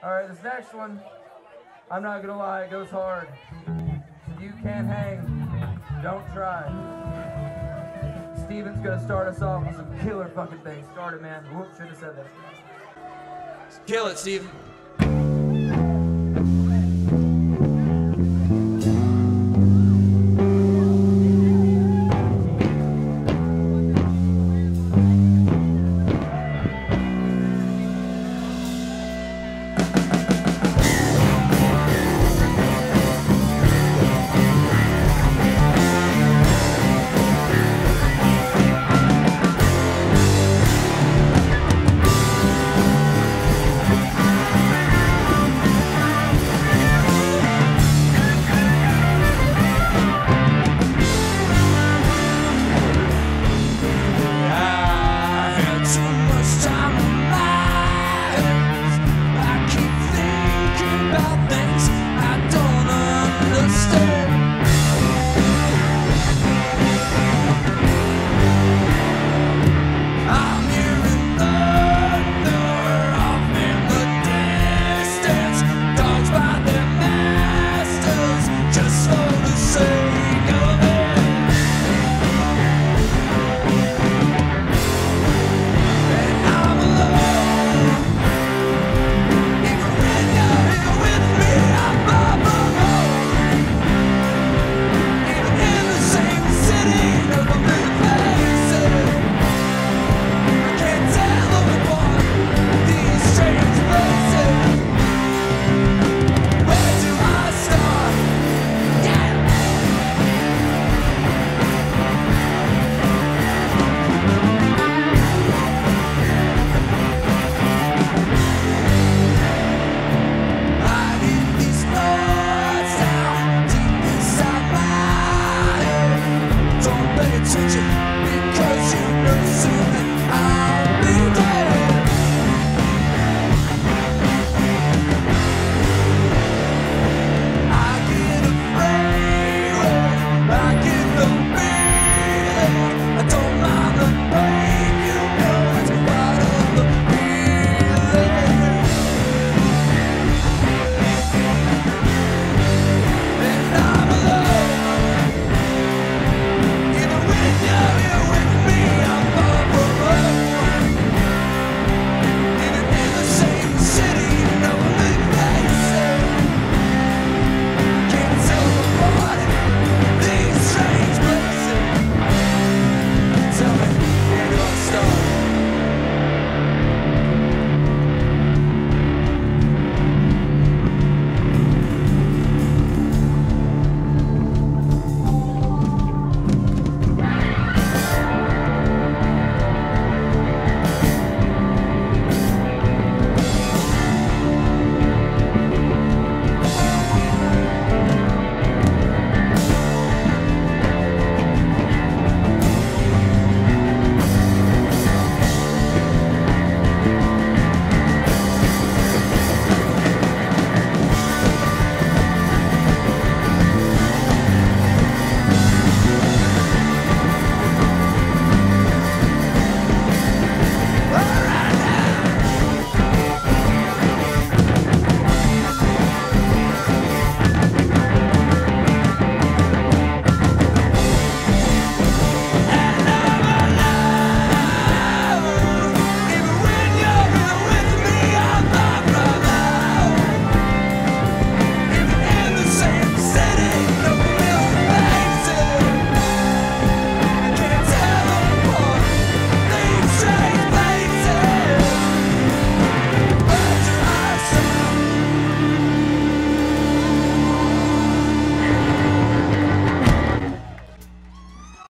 All right, this next one, I'm not gonna lie, it goes hard. You can't hang, don't try. Steven's gonna start us off with some killer fucking things. Start it, man. Whoop, should have said that. Kill it, Steven.